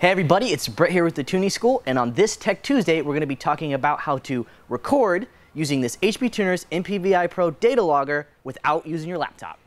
Hey everybody, it's Brett here with the Tuning School, and on this Tech Tuesday, we're going to be talking about how to record using this HP Tuners MPVI Pro data logger without using your laptop.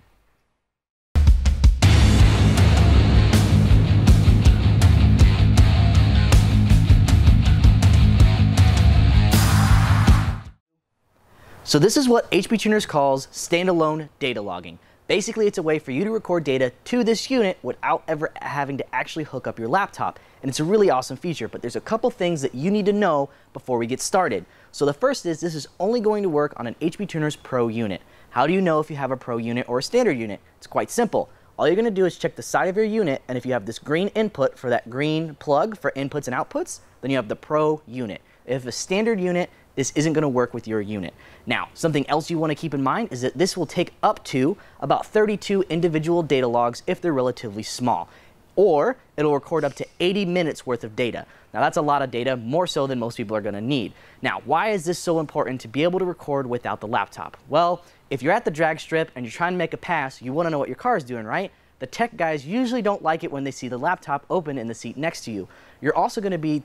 So this is what HP Tuners calls standalone data logging. Basically, it's a way for you to record data to this unit without ever having to actually hook up your laptop. And it's a really awesome feature, but there's a couple things that you need to know before we get started. So the first is this is only going to work on an HP Tuners Pro unit. How do you know if you have a Pro unit or a standard unit? It's quite simple. All you're going to do is check the side of your unit, and if you have this green input for that green plug for inputs and outputs, then you have the Pro unit. If a standard unit, this isn't going to work with your unit. Now, something else you want to keep in mind is that this will take up to about 32 individual data logs if they're relatively small. Or it'll record up to 80 minutes worth of data. Now that's a lot of data, more so than most people are going to need. Now, why is this so important to be able to record without the laptop? Well, if you're at the drag strip and you're trying to make a pass, you want to know what your car is doing, right? The tech guys usually don't like it when they see the laptop open in the seat next to you. You're also going to be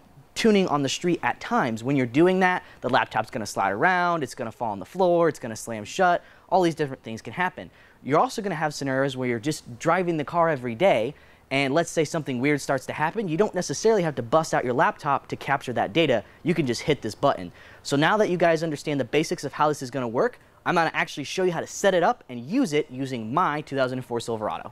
tuning on the street at times. When you're doing that, the laptop's going to slide around, it's going to fall on the floor, it's going to slam shut. All these different things can happen. You're also going to have scenarios where you're just driving the car every day and let's say something weird starts to happen, you don't necessarily have to bust out your laptop to capture that data. You can just hit this button. So now that you guys understand the basics of how this is going to work, I'm going to actually show you how to set it up and use it using my 2004 Silverado.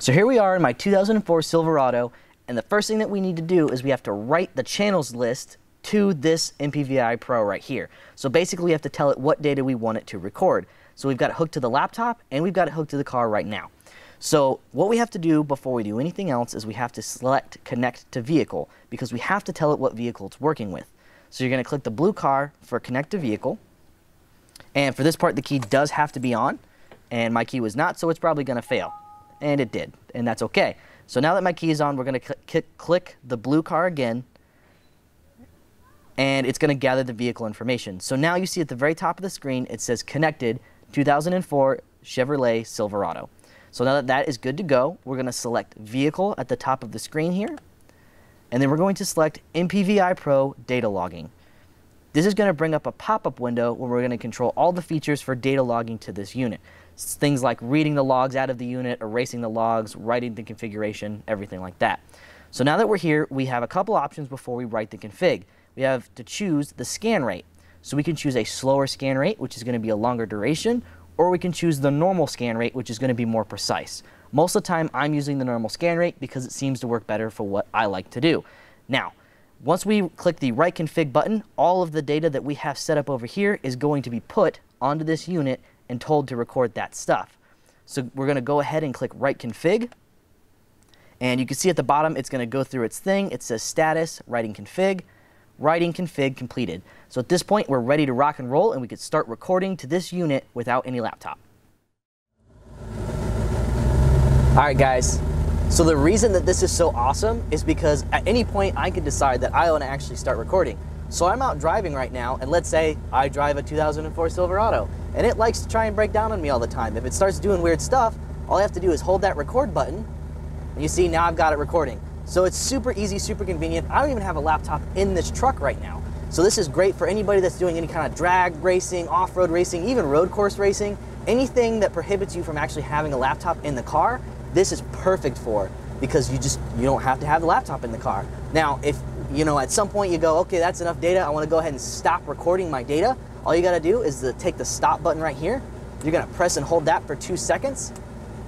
So here we are in my 2004 Silverado, and the first thing that we need to do is we have to write the channels list to this MPVI Pro right here. So basically we have to tell it what data we want it to record. So we've got it hooked to the laptop and we've got it hooked to the car right now. So what we have to do before we do anything else is we have to select connect to vehicle because we have to tell it what vehicle it's working with. So you're going to click the blue car for connect to vehicle. And for this part the key does have to be on and my key was not so it's probably going to fail. And it did and that's okay. So now that my key is on, we're going to click the blue car again, and it's going to gather the vehicle information. So now you see at the very top of the screen, it says connected 2004 Chevrolet Silverado. So now that that is good to go, we're going to select vehicle at the top of the screen here, and then we're going to select MPVI Pro data logging. This is going to bring up a pop-up window where we're going to control all the features for data logging to this unit. Things like reading the logs out of the unit, erasing the logs, writing the configuration, everything like that. So now that we're here, we have a couple options before we write the config. We have to choose the scan rate. So we can choose a slower scan rate, which is going to be a longer duration, or we can choose the normal scan rate, which is going to be more precise. Most of the time, I'm using the normal scan rate because it seems to work better for what I like to do. Now, once we click the write config button, all of the data that we have set up over here is going to be put onto this unit and told to record that stuff. So we're going to go ahead and click write config. And you can see at the bottom, it's going to go through its thing. It says status, writing config, writing config completed. So at this point, we're ready to rock and roll, and we could start recording to this unit without any laptop. All right, guys, so the reason that this is so awesome is because at any point I can decide that I want to actually start recording. So I'm out driving right now, and let's say I drive a 2004 Silverado, and it likes to try and break down on me all the time. If it starts doing weird stuff, all I have to do is hold that record button, and you see now I've got it recording. So it's super easy, super convenient. I don't even have a laptop in this truck right now. So this is great for anybody that's doing any kind of drag racing, off-road racing, even road course racing, anything that prohibits you from actually having a laptop in the car, this is perfect for because you just you don't have to have the laptop in the car. Now, if you know at some point you go, okay, that's enough data. I want to go ahead and stop recording my data. All you got to do is to take the stop button right here. You're to press and hold that for two seconds,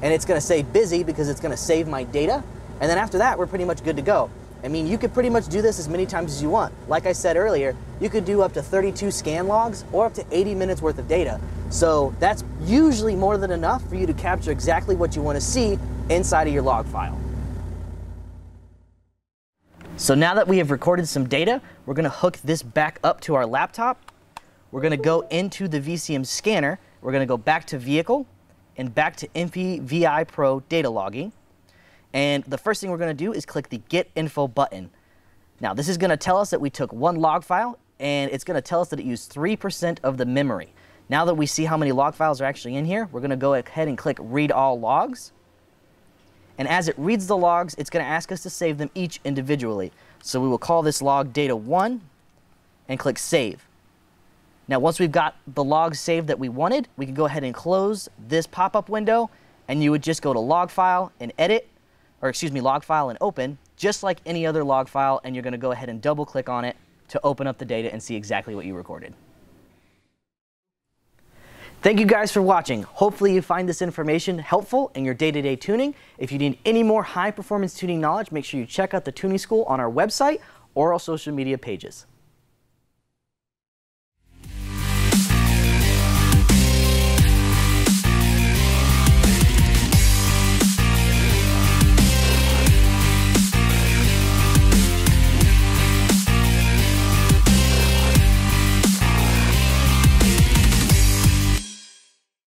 and it's to say busy because it's to save my data. And then after that, we're pretty much good to go. I mean, you could pretty much do this as many times as you want. Like I said earlier, you could do up to 32 scan logs or up to 80 minutes worth of data. So that's usually more than enough for you to capture exactly what you want to see inside of your log file. So now that we have recorded some data, we're to hook this back up to our laptop. We're going to go into the VCM scanner. We're going to go back to vehicle and back to MPVI Pro data logging. And the first thing we're going to do is click the Get Info button. Now this is going to tell us that we took one log file and it's going to tell us that it used 3% of the memory. Now that we see how many log files are actually in here, we're going to go ahead and click Read All Logs. And as it reads the logs, it's going to ask us to save them each individually. So we will call this log data1 and click save. Now once we've got the logs saved that we wanted, we can go ahead and close this pop-up window and you would just go to log file and edit, or excuse me, log file and open, just like any other log file, and you're going to go ahead and double click on it to open up the data and see exactly what you recorded. Thank you guys for watching. Hopefully you find this information helpful in your day-to-day -day tuning. If you need any more high-performance tuning knowledge, make sure you check out the Tuning School on our website or our social media pages.